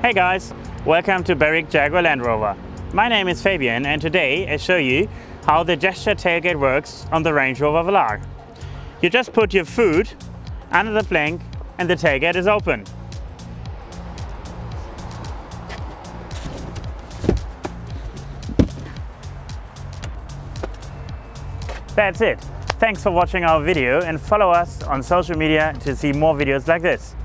Hey guys, welcome to Berwick Jaguar Land Rover. My name is Fabian and today I show you how the gesture tailgate works on the Range Rover Velar. You just put your foot under the plank and the tailgate is open. That's it. Thanks for watching our video and follow us on social media to see more videos like this.